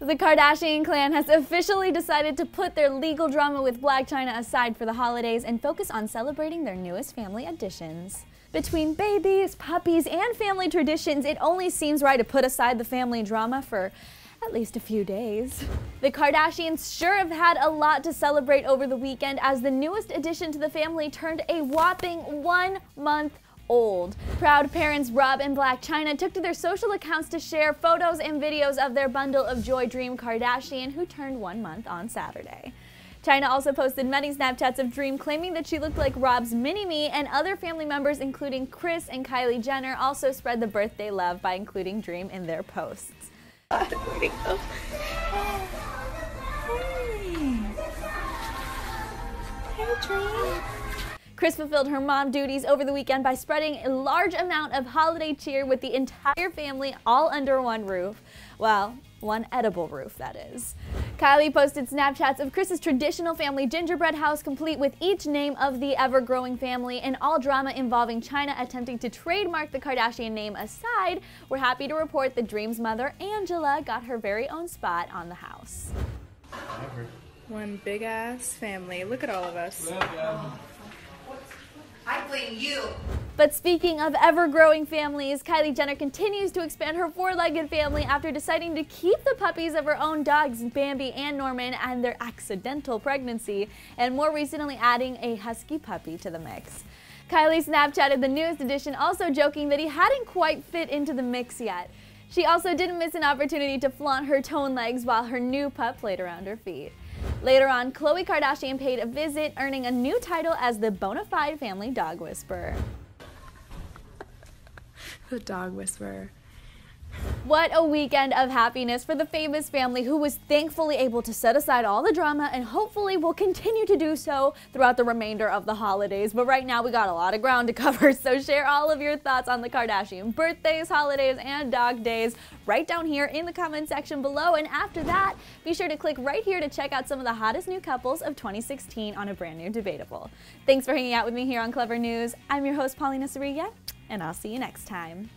The Kardashian clan has officially decided to put their legal drama with Blac Chyna aside for the holidays and focus on celebrating their newest family additions. Between babies, puppies, and family traditions, it only seems right to put aside the family drama for at least a few days. The Kardashians sure have had a lot to celebrate over the weekend as the newest addition to the family turned a whopping one month old. Proud parents Rob and Blac Chyna took to their social accounts to share photos and videos of their bundle of joy Dream Kardashian, who turned one month on Saturday. Chyna also posted many Snapchats of Dream claiming that she looked like Rob's mini-me and other family members including Kris and Kylie Jenner also spread the birthday love by including Dream in their posts. Hey, Dream. Kris fulfilled her mom duties over the weekend by spreading a large amount of holiday cheer with the entire family all under one roof. Well, one edible roof, that is. Kylie posted Snapchats of Kris's traditional family gingerbread house complete with each name of the ever-growing family and all drama involving Chyna attempting to trademark the Kardashian name aside, we're happy to report the Dream's mother, Angela, got her very own spot on the house. One big ass family. Look at all of us. You. But speaking of ever-growing families, Kylie Jenner continues to expand her four-legged family after deciding to keep the puppies of her own dogs, Bambi and Norman, and their accidental pregnancy, and more recently adding a husky puppy to the mix. Kylie Snapchatted the newest addition, also joking that he hadn't quite fit into the mix yet. She also didn't miss an opportunity to flaunt her toned legs while her new pup played around her feet. Later on, Khloe Kardashian paid a visit, earning a new title as the bona fide family dog whisperer. the dog whisperer. What a weekend of happiness for the famous family who was thankfully able to set aside all the drama and hopefully will continue to do so throughout the remainder of the holidays. But right now we got a lot of ground to cover, so share all of your thoughts on the Kardashian birthdays, holidays, and dog days right down here in the comment section below. And after that, be sure to click right here to check out some of the hottest new couples of 2016 on a brand new Debatable. Thanks for hanging out with me here on Clevver News. I'm your host, Paulina Sariga, and I'll see you next time.